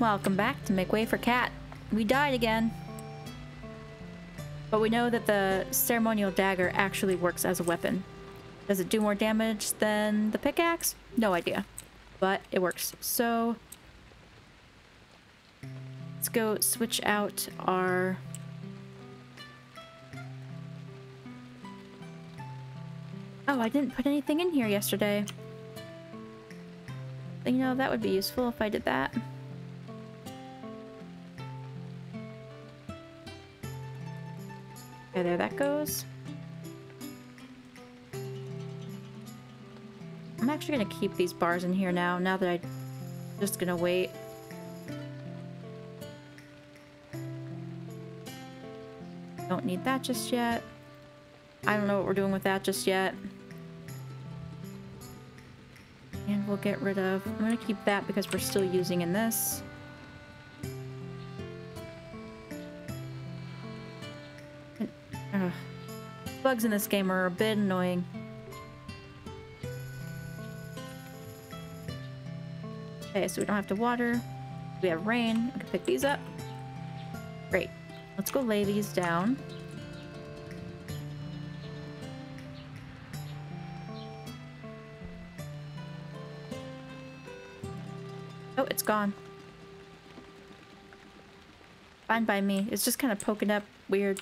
Welcome back to Make Way for Cat. We died again. But we know that the ceremonial dagger actually works as a weapon. Does it do more damage than the pickaxe? No idea. But it works. So let's go switch out our Oh, I didn't put anything in here yesterday. You know, that would be useful if I did that. Okay, there that goes. I'm actually gonna keep these bars in here now, now that I'm just gonna wait. Don't need that just yet. I don't know what we're doing with that just yet. And we'll get rid of... I'm gonna keep that because we're still using in this. Bugs in this game are a bit annoying. Okay, so we don't have to water. We have rain. We can pick these up. Great. Let's go lay these down. Oh, it's gone. Fine by me. It's just kind of poking up weird.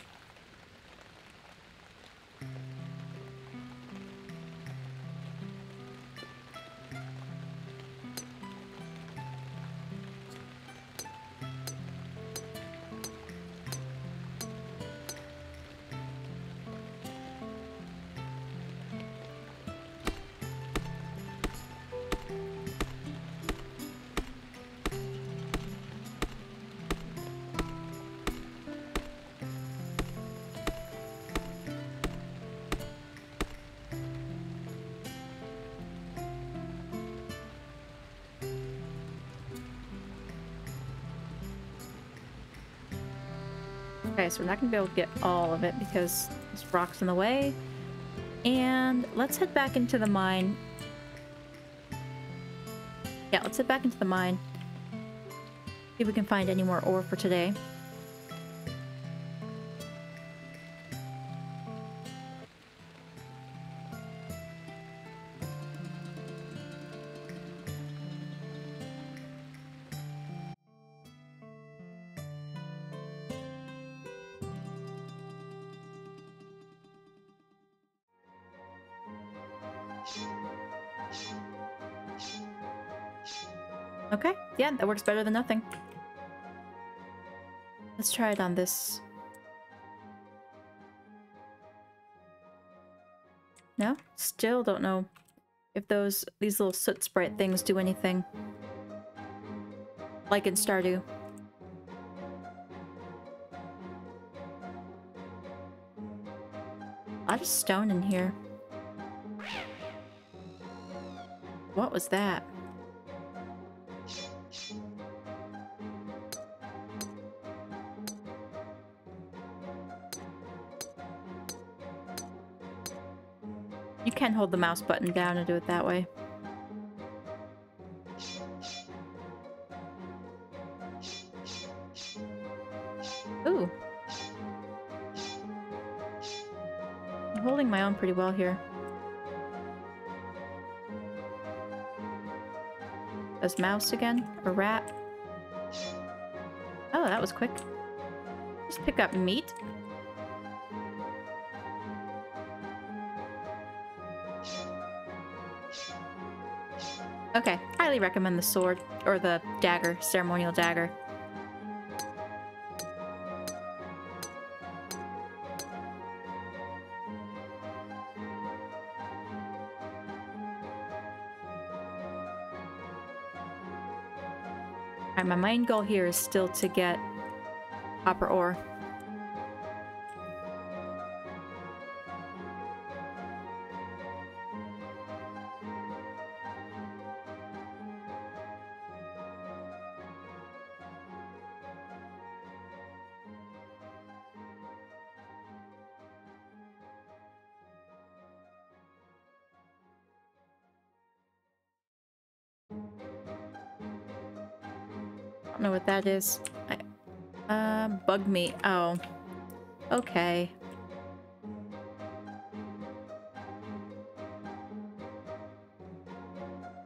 So we're not gonna be able to get all of it because there's rocks in the way. And let's head back into the mine. Yeah, let's head back into the mine. See if we can find any more ore for today. Okay, yeah, that works better than nothing. Let's try it on this. No? Still don't know if those these little soot sprite things do anything. Like in Stardew. A lot of stone in here. What was that? Hold the mouse button down and do it that way. Ooh. I'm holding my own pretty well here. Does mouse again? A rat? Oh, that was quick. Just pick up meat. Okay, highly recommend the sword, or the dagger, ceremonial dagger. My main goal here is still to get copper ore. Don't know what that is. I, uh, bug meat. Oh. Okay.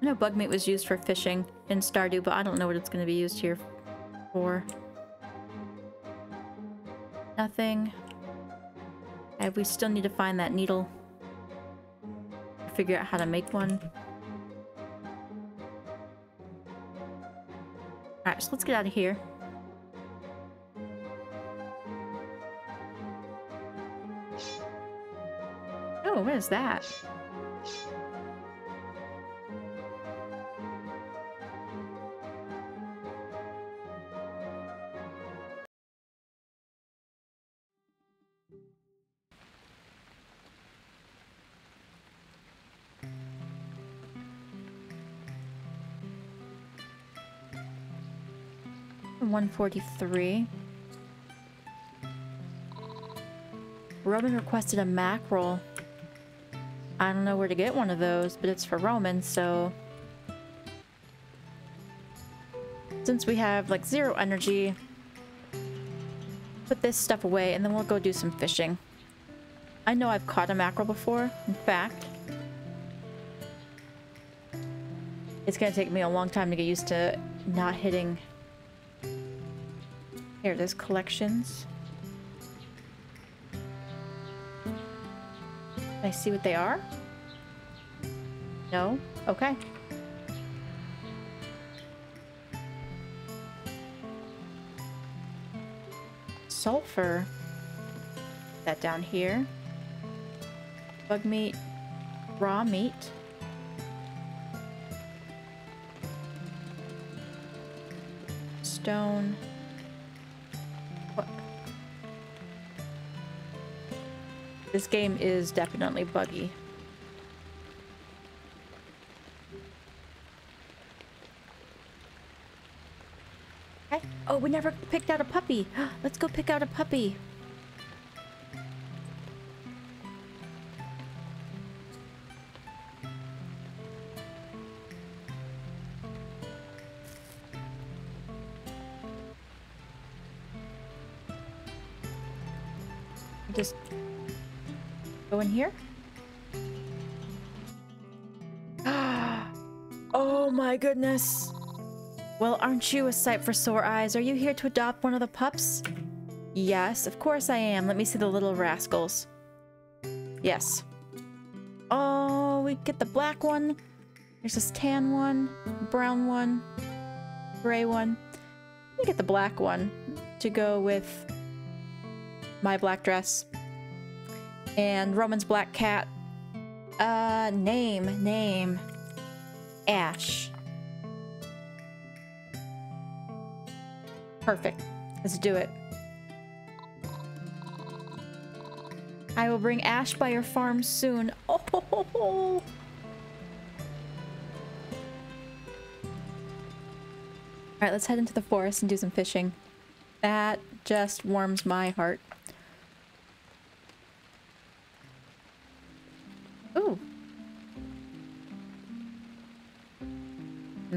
I know bug meat was used for fishing in Stardew, but I don't know what it's going to be used here for. Nothing. We still need to find that needle. Figure out how to make one. Let's get out of here. Oh, what is that? One forty-three. Roman requested a mackerel. I don't know where to get one of those, but it's for Roman, so... Since we have, like, zero energy, put this stuff away, and then we'll go do some fishing. I know I've caught a mackerel before, in fact. It's gonna take me a long time to get used to not hitting... Here, there's collections. Can I see what they are? No? Okay. Sulfur. That down here. Bug meat. Raw meat. Stone. This game is definitely buggy. Okay. Oh, we never picked out a puppy. Let's go pick out a puppy. Just go in here. oh my goodness. Well, aren't you a sight for sore eyes? Are you here to adopt one of the pups? Yes, of course I am. Let me see the little rascals. Yes. Oh, we get the black one. There's this tan one, brown one, gray one. We get the black one to go with my black dress. And Roman's black cat. Uh, name, name. Ash. Perfect. Let's do it. I will bring Ash by your farm soon. Oh, ho, ho, ho. Alright, let's head into the forest and do some fishing. That just warms my heart.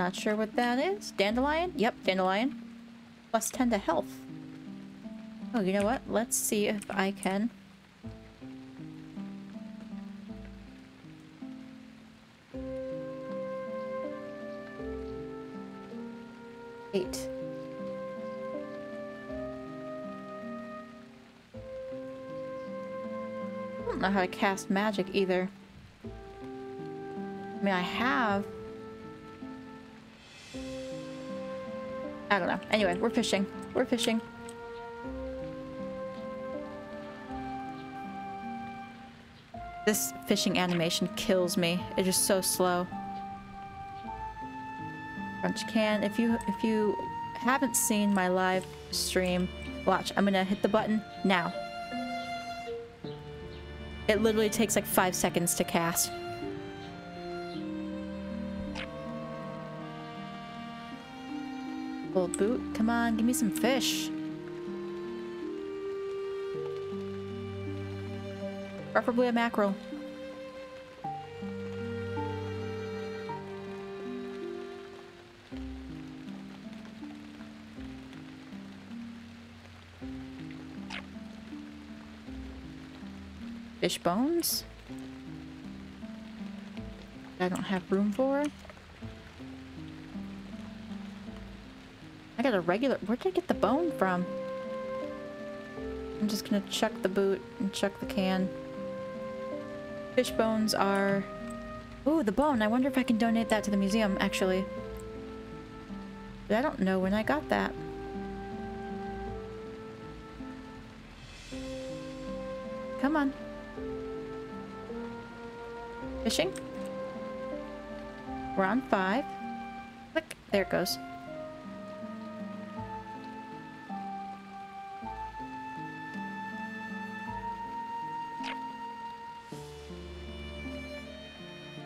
Not sure what that is. Dandelion? Yep, dandelion. Plus 10 to health. Oh, you know what? Let's see if I can... Eight. I don't know how to cast magic either. I mean, I have. I don't know. Anyway, we're fishing. We're fishing. This fishing animation kills me. It is just so slow. Crunch can. If you if you haven't seen my live stream, watch. I'm gonna hit the button now. It literally takes like five seconds to cast. old boot. Come on, give me some fish. Preferably a mackerel. Fish bones? I don't have room for. I got a regular- where did I get the bone from? I'm just gonna chuck the boot and chuck the can. Fish bones are... Ooh, the bone. I wonder if I can donate that to the museum, actually. But I don't know when I got that. Come on. Fishing? We're on five. Click. There it goes.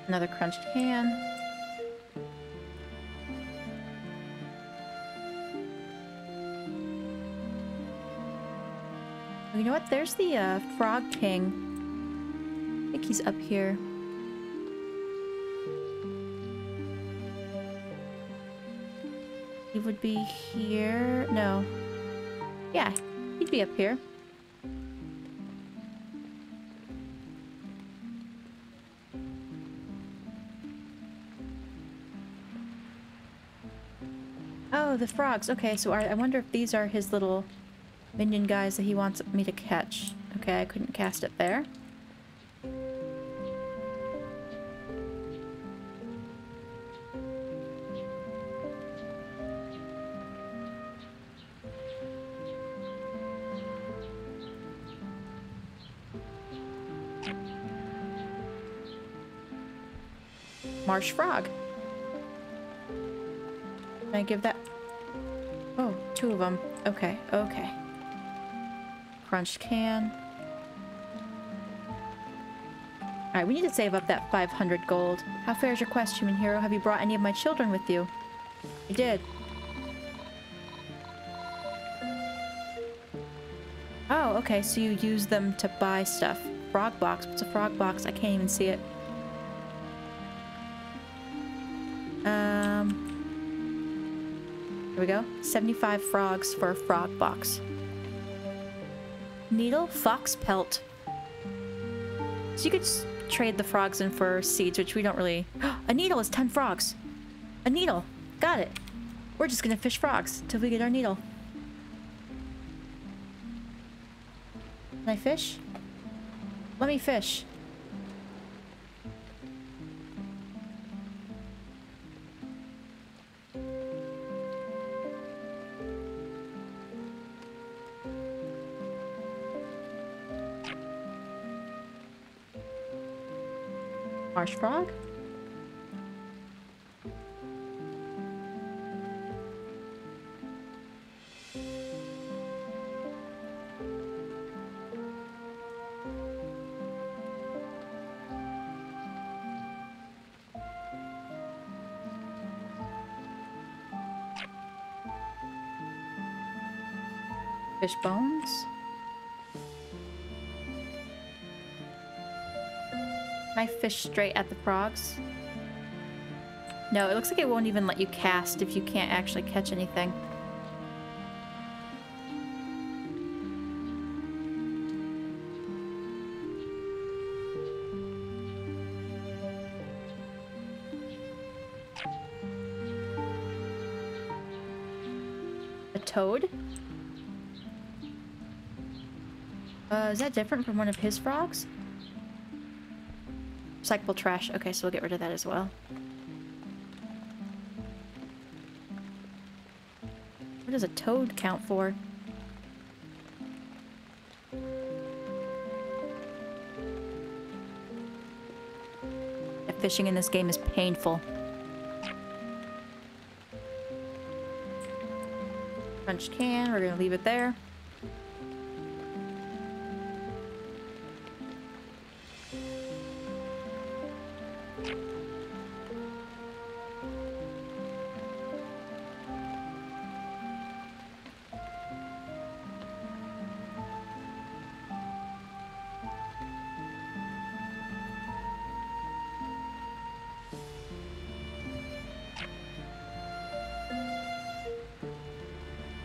Another crunched can. You know what? There's the uh, Frog King. I think he's up here. He would be here. No. Yeah, he'd be up here. The frogs. Okay, so are, I wonder if these are his little minion guys that he wants me to catch. Okay, I couldn't cast it there. Marsh frog. Can I give that? Two of them. Okay, okay. Crunched can. Alright, we need to save up that 500 gold. How fair is your quest, human hero? Have you brought any of my children with you? I did. Oh, okay, so you use them to buy stuff. Frog box. What's a frog box? I can't even see it. Here we go. 75 frogs for a frog box. Needle, fox pelt. So you could trade the frogs in for seeds, which we don't really... a needle is 10 frogs. A needle. Got it. We're just gonna fish frogs till we get our needle. Can I fish? Let me fish. Marsh frog? Fish bones? Can I fish straight at the frogs? No, it looks like it won't even let you cast if you can't actually catch anything. A toad? Uh, is that different from one of his frogs? Recyclable trash. Okay, so we'll get rid of that as well. What does a toad count for? Yeah, fishing in this game is painful. Crunched can, we're gonna leave it there.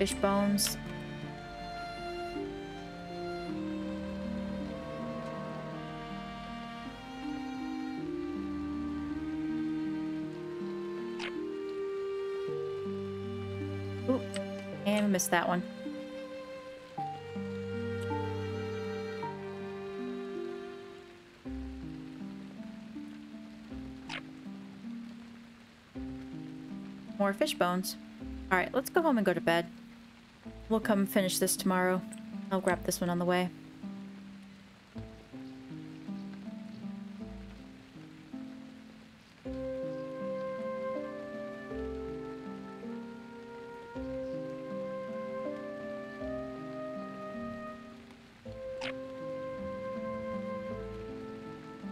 fish bones. Oop, and missed that one. More fish bones. Alright, let's go home and go to bed. We'll come finish this tomorrow. I'll grab this one on the way.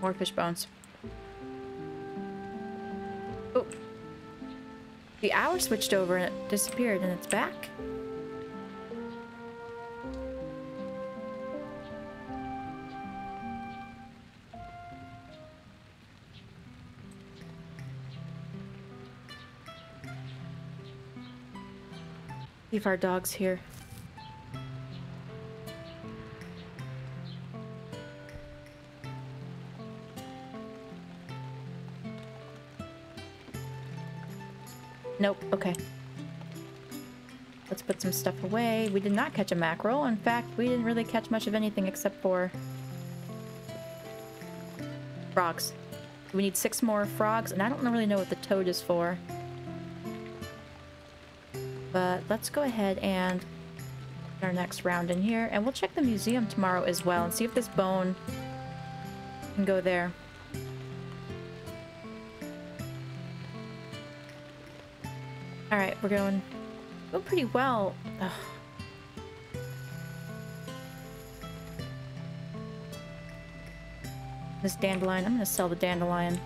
More fish bones. Oh. The hour switched over and it disappeared and it's back. Leave our dogs here. Nope, okay. Let's put some stuff away. We did not catch a mackerel. In fact, we didn't really catch much of anything except for frogs. We need six more frogs, and I don't really know what the toad is for. But let's go ahead and our next round in here, and we'll check the museum tomorrow as well and see if this bone can go there. Alright, we're going, going pretty well. Ugh. This dandelion, I'm gonna sell the dandelion.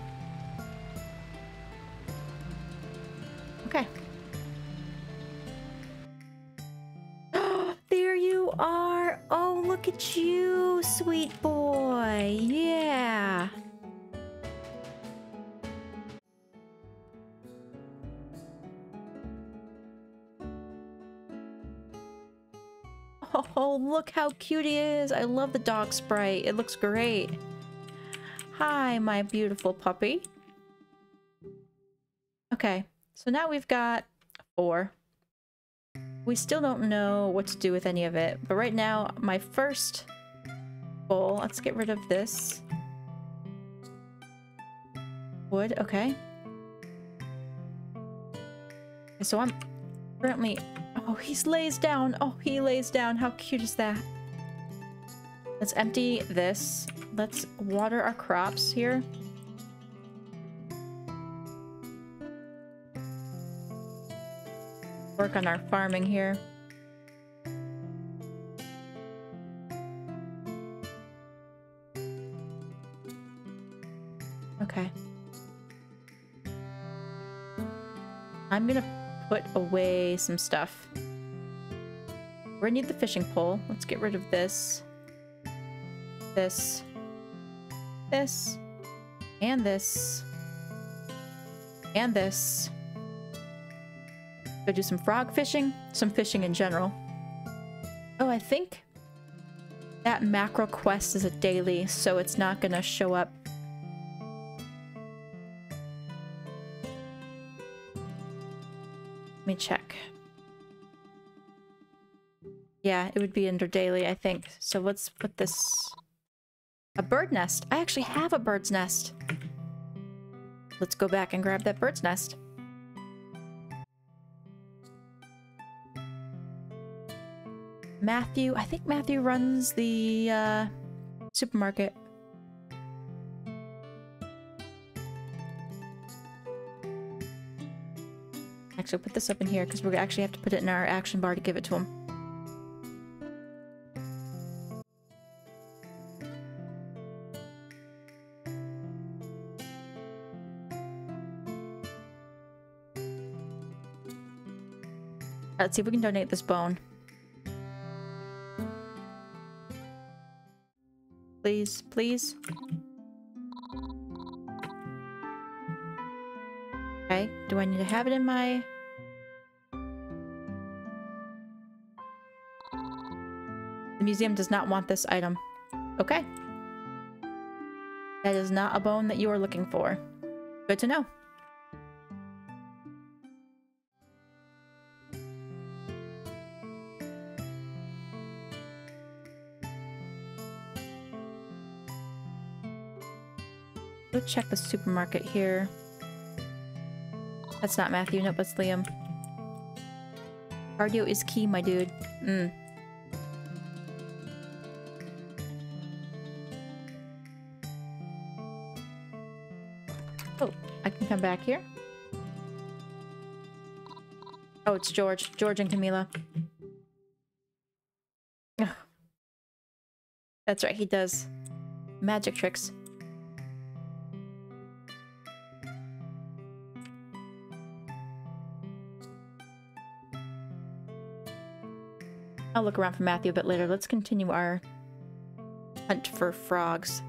Look how cute he is. I love the dog sprite. It looks great. Hi, my beautiful puppy. Okay, so now we've got four. We still don't know what to do with any of it, but right now, my first bowl, let's get rid of this. Wood, okay. So I'm currently Oh, he lays down. Oh, he lays down. How cute is that? Let's empty this. Let's water our crops here. Work on our farming here. Away some stuff. We're gonna need the fishing pole. Let's get rid of this. This. This. And this. And this. Go do some frog fishing. Some fishing in general. Oh, I think that mackerel quest is a daily, so it's not gonna show up me check. Yeah, it would be under daily, I think. So let's put this... A bird nest. I actually have a bird's nest. Let's go back and grab that bird's nest. Matthew, I think Matthew runs the uh, supermarket. Actually, put this up in here because we're actually have to put it in our action bar to give it to him. Let's see if we can donate this bone. Please, please. Okay, do I need to have it in my... museum does not want this item. Okay. That is not a bone that you are looking for. Good to know. Go check the supermarket here. That's not Matthew, not that's Liam. Cardio is key, my dude. Mm. Come back here. Oh, it's George. George and Camila. Ugh. That's right, he does magic tricks. I'll look around for Matthew a bit later. Let's continue our hunt for frogs.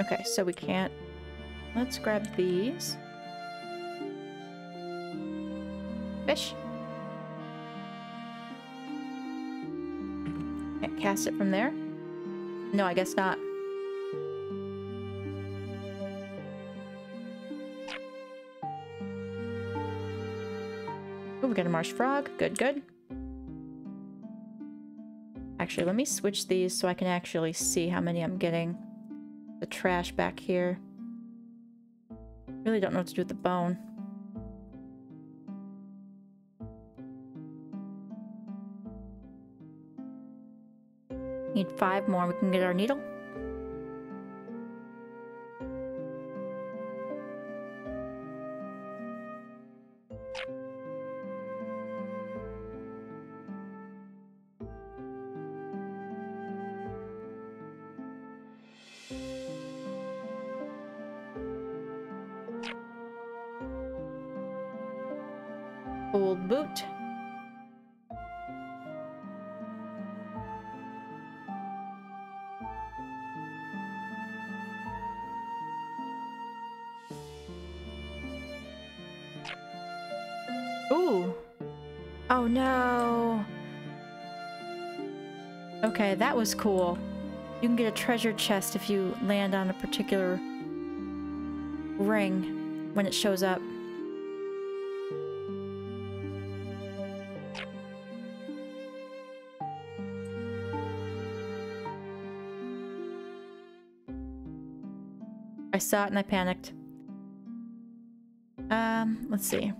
Okay, so we can't... Let's grab these. Fish. Can't cast it from there? No, I guess not. Oh, we got a marsh frog. Good, good. Actually, let me switch these so I can actually see how many I'm getting. The trash back here. Really don't know what to do with the bone. Need five more. We can get our needle. Boot. Ooh. Oh no. Okay, that was cool. You can get a treasure chest if you land on a particular ring when it shows up. Saw it and I panicked. Um, let's see.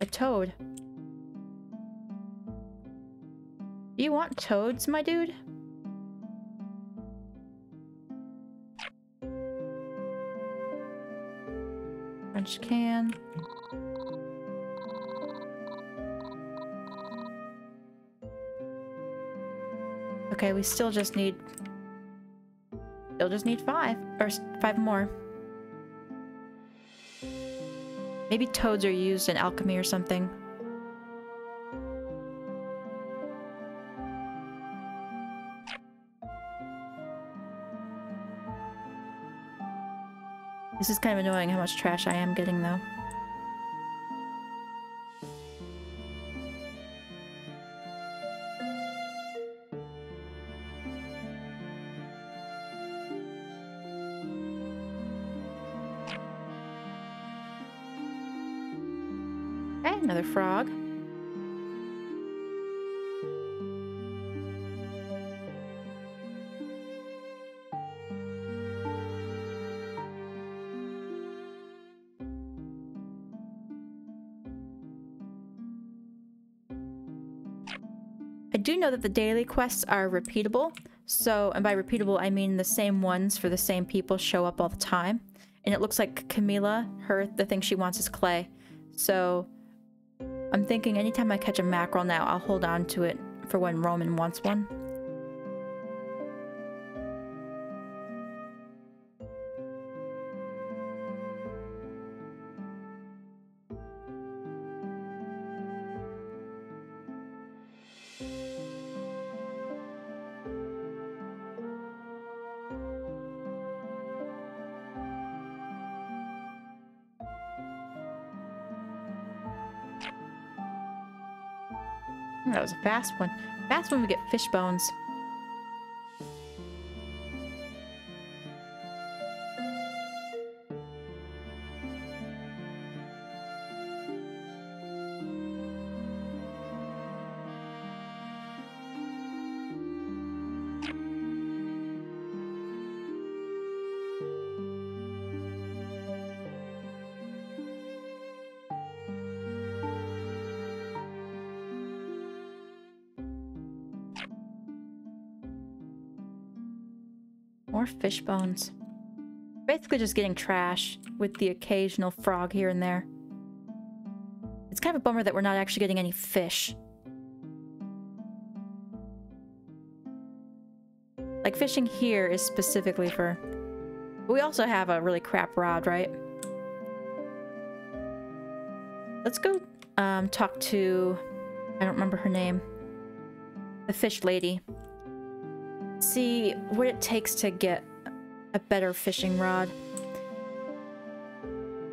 A toad. Do you want toads, my dude? Crunched can. Okay, we still just need... Still just need five. Or five more. Maybe toads are used in alchemy or something. This is kind of annoying how much trash I am getting though. Another frog. I do know that the daily quests are repeatable. So, and by repeatable, I mean the same ones for the same people show up all the time. And it looks like Camila, her, the thing she wants is clay. So, I'm thinking anytime I catch a mackerel now, I'll hold on to it for when Roman wants one. That was a fast one. Fast when we get fish bones. More fish bones. Basically just getting trash with the occasional frog here and there. It's kind of a bummer that we're not actually getting any fish. Like fishing here is specifically for... We also have a really crap rod, right? Let's go um, talk to... I don't remember her name. The fish lady see what it takes to get a better fishing rod.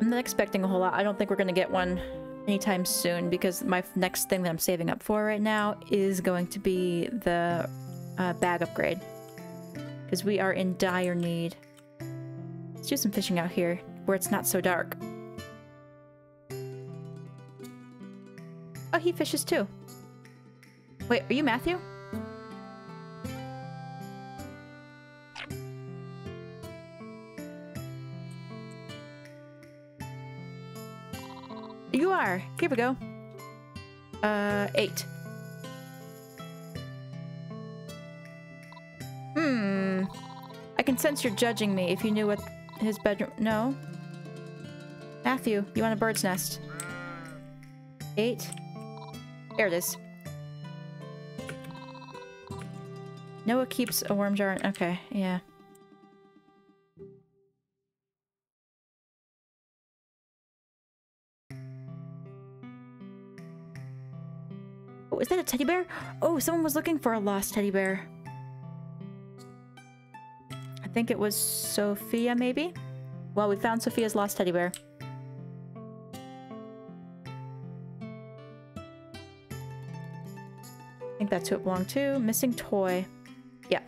I'm not expecting a whole lot. I don't think we're going to get one anytime soon because my next thing that I'm saving up for right now is going to be the uh, bag upgrade. Because we are in dire need. Let's do some fishing out here where it's not so dark. Oh, he fishes too. Wait, are you Matthew? You are. Here we go. Uh, eight. Hmm. I can sense you're judging me if you knew what his bedroom... No. Matthew, you want a bird's nest? Eight. There it is. Noah keeps a worm jar. Okay, yeah. Teddy bear? Oh, someone was looking for a lost teddy bear. I think it was Sophia, maybe? Well, we found Sophia's lost teddy bear. I think that's who it belonged to. Missing toy. Yeah.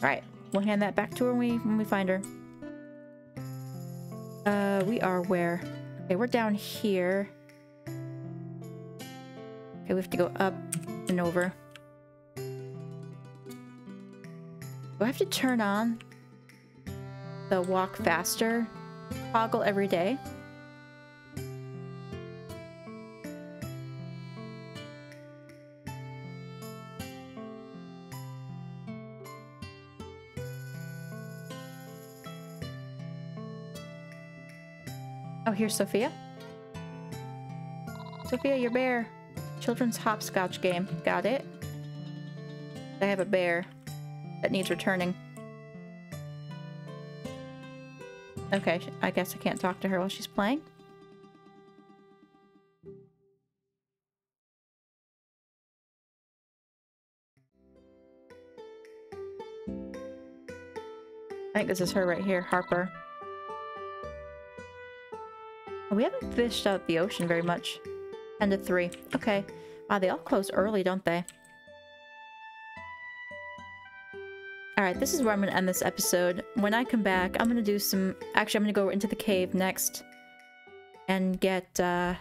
Alright, we'll hand that back to her when we, when we find her. Uh, we are where? Okay, we're down here. Okay, we have to go up and over. Do I have to turn on the walk faster toggle every day? Oh, here's Sophia. Sophia, your bear. Children's hopscotch game. Got it. I have a bear that needs returning. Okay, I guess I can't talk to her while she's playing. I think this is her right here, Harper. We haven't fished out the ocean very much. 10 to 3. Okay. Wow, they all close early, don't they? Alright, this is where I'm going to end this episode. When I come back, I'm going to do some... Actually, I'm going to go into the cave next. And get, uh...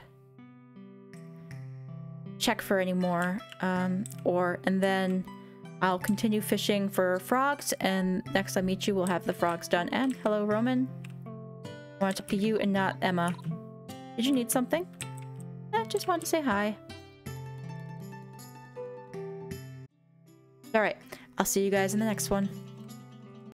Check for any more. Um, or... And then... I'll continue fishing for frogs, and next I meet you, we'll have the frogs done. And hello, Roman. I want to talk to you and not Emma. Did you need something? Just wanted to say hi. Alright, I'll see you guys in the next one.